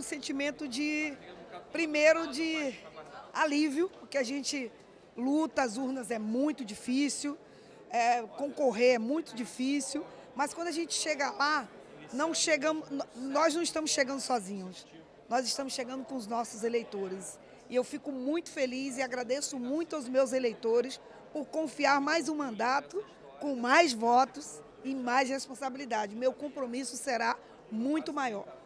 um sentimento de, primeiro, de alívio, porque a gente luta, as urnas é muito difícil, é, concorrer é muito difícil, mas quando a gente chega lá, não chegamos, nós não estamos chegando sozinhos, nós estamos chegando com os nossos eleitores. E eu fico muito feliz e agradeço muito aos meus eleitores por confiar mais um mandato com mais votos e mais responsabilidade. Meu compromisso será muito maior.